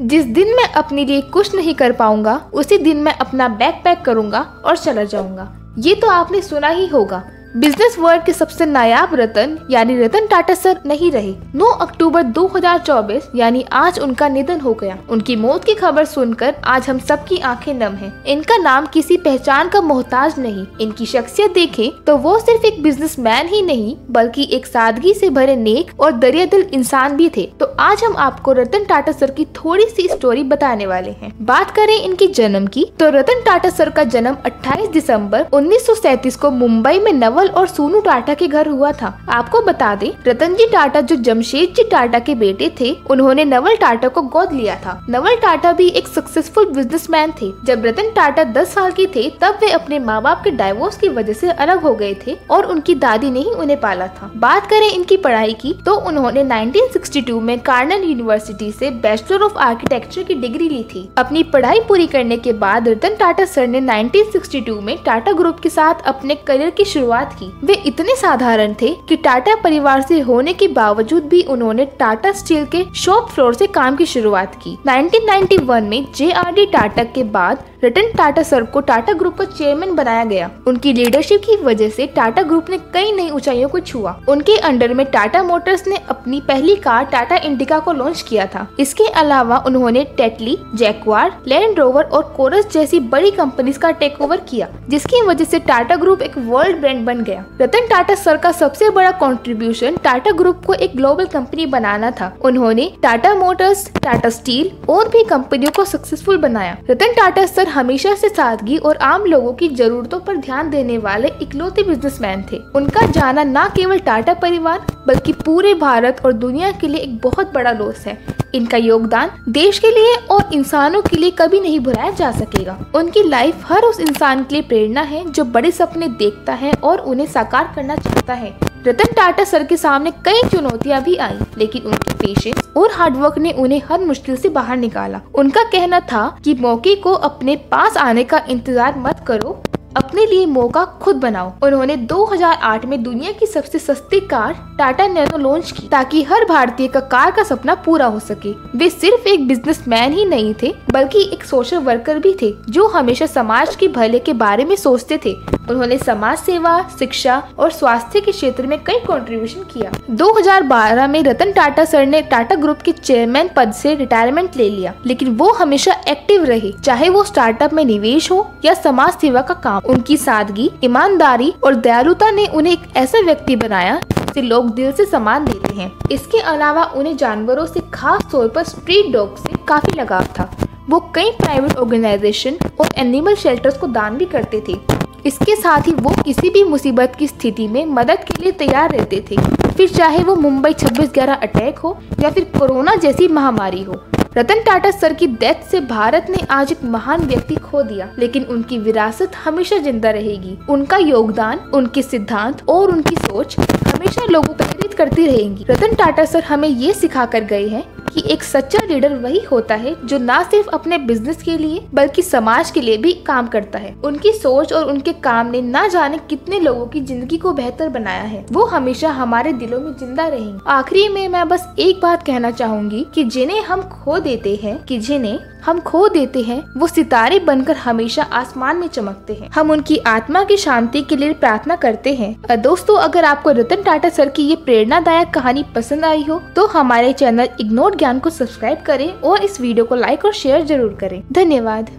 जिस दिन मैं अपने लिए कुछ नहीं कर पाऊँगा, उसी दिन मैं अपना बैग पैक करूँगा और चला जाऊँगा। ये तो आपने सुना ही होगा। बिज़नेस वर्ल्ड के सबसे नायाब रतन, यानी रतन टाटा सर, नहीं रहे। 9 अक्टूबर 2024 यानी आज उनका निधन हो गया। उनकी मौत की खबर सुनकर आज हम सबकी आँखें नम हैं। इनका नाम किसी पहचान का मोहताज नहीं। इनकी शख्सियत देखें तो वो सिर्फ़ एक बिजनेसमैन ही नहीं, बल्कि एक सादगी से भरे नेक और दरिया दिल इंसान भी थे। तो आज हम आपको रतन टाटा सर की थोड़ी सी स्टोरी बताने वाले है। बात करें इनके जन्म की तो रतन टाटा सर का जन्म 28 दिसंबर 1937 को मुंबई में नवल नवल और सोनू टाटा के घर हुआ था। आपको बता दें रतन जी टाटा जो जमशेद जी टाटा के बेटे थे, उन्होंने नवल टाटा को गोद लिया था। नवल टाटा भी एक सक्सेसफुल बिजनेसमैन थे। जब रतन टाटा 10 साल के थे, तब वे अपने माँ बाप के डाइवोर्स की वजह से अलग हो गए थे और उनकी दादी ने ही उन्हें पाला था। बात करें इनकी पढ़ाई की तो उन्होंने 1962 में कार्नल यूनिवर्सिटी से बैचलर ऑफ़ आर्किटेक्चर की डिग्री ली थी। अपनी पढ़ाई पूरी करने के बाद रतन टाटा सर ने 1962 में टाटा ग्रुप के साथ अपने करियर की शुरुआत की। वे इतने साधारण थे कि टाटा परिवार से होने के बावजूद भी उन्होंने टाटा स्टील के शॉप फ्लोर से काम की शुरुआत की। 1991 में जे आर डी टाटा के बाद रतन टाटा सर को टाटा ग्रुप का चेयरमैन बनाया गया। उनकी लीडरशिप की वजह से टाटा ग्रुप ने कई नई ऊंचाइयों को छुआ। उनके अंडर में टाटा मोटर्स ने अपनी पहली कार टाटा इंडिका को लॉन्च किया था। इसके अलावा उन्होंने टेटली, जैकवार, लैंड रोवर और कोरस जैसी बड़ी कंपनीज़ का टेक ओवर किया, जिसकी वजह से टाटा ग्रुप एक वर्ल्ड ब्रांड बन गया। रतन टाटा सर का सबसे बड़ा कंट्रीब्यूशन टाटा ग्रुप को एक ग्लोबल कंपनी बनाना था। उन्होंने टाटा मोटर्स टाटा स्टील और भी कंपनियों को सक्सेसफुल बनाया। रतन टाटा सर हमेशा से सादगी और आम लोगों की जरूरतों पर ध्यान देने वाले इकलौते बिजनेसमैन थे। उनका जाना न केवल टाटा परिवार, बल्कि पूरे भारत और दुनिया के लिए एक बहुत बड़ा लॉस है। इनका योगदान देश के लिए और इंसानों के लिए कभी नहीं भुलाया जा सकेगा। उनकी लाइफ हर उस इंसान के लिए प्रेरणा है जो बड़े सपने देखता है और उन्हें साकार करना चाहता है। रतन टाटा सर के सामने कई चुनौतियाँ भी आई, लेकिन उनके पेशेंस और हार्डवर्क ने उन्हें हर मुश्किल से बाहर निकाला। उनका कहना था कि मौके को अपने पास आने का इंतज़ार मत करो अपने लिए मौका खुद बनाओ। उन्होंने 2008 में दुनिया की सबसे सस्ती कार टाटा नैनो लॉन्च की ताकि हर भारतीय का कार का सपना पूरा हो सके। वे सिर्फ़ एक बिजनेसमैन ही नहीं थे, बल्कि एक सोशल वर्कर भी थे, जो हमेशा समाज के भले के बारे में सोचते थे। उन्होंने समाज सेवा, शिक्षा और स्वास्थ्य के क्षेत्र में कई कंट्रीब्यूशन किया। 2012 में रतन टाटा सर ने टाटा ग्रुप के चेयरमैन पद से रिटायरमेंट ले लिया, लेकिन वो हमेशा एक्टिव रहे, चाहे वो स्टार्टअप में निवेश हो या समाज सेवा का काम उनकी सादगी, ईमानदारी और दयालुता ने उन्हें एक ऐसा व्यक्ति बनाया जिसे लोग दिल से सम्मान देते हैं। इसके अलावा उन्हें जानवरों से खास तौर पर स्ट्रीट डॉग से काफ़ी लगाव था। वो कई प्राइवेट ऑर्गेनाइजेशन और एनिमल शेल्टर्स को दान भी करते थे। इसके साथ ही वो किसी भी मुसीबत की स्थिति में मदद के लिए तैयार रहते थे। फिर चाहे वो मुंबई छब्बीस ग्यारह अटैक हो या फिर कोरोना जैसी महामारी हो रतन टाटा सर की डेथ से भारत ने आज एक महान व्यक्ति खो दिया। लेकिन उनकी विरासत हमेशा ज़िंदा रहेगी। उनका योगदान, उनके सिद्धांत और उनकी सोच हमेशा लोगों को प्रेरित करती रहेंगी। रतन टाटा सर हमें ये सिखा कर गए हैं कि एक सच्चा लीडर वही होता है जो न सिर्फ़ अपने बिज़नेस के लिए, बल्कि समाज के लिए भी काम करता है। उनकी सोच और उनके काम ने न जाने कितने लोगों की ज़िंदगी को बेहतर बनाया है। वो हमेशा हमारे दिलों में ज़िंदा रहेंगे। आखिरी में मैं बस एक बात कहना चाहूँगी कि जिन्हें हम खो देते हैं, कि जिन्हें हम खो देते हैं, वो सितारे बनकर हमेशा आसमान में चमकते हैं। हम उनकी आत्मा की शांति के लिए प्रार्थना करते हैं। दोस्तों, अगर आपको रतन टाटा सर की ये प्रेरणादायक कहानी पसंद आई हो तो हमारे चैनल इग्नोर ज्ञान को सब्सक्राइब करें और इस वीडियो को लाइक और शेयर ज़रूर करें। धन्यवाद।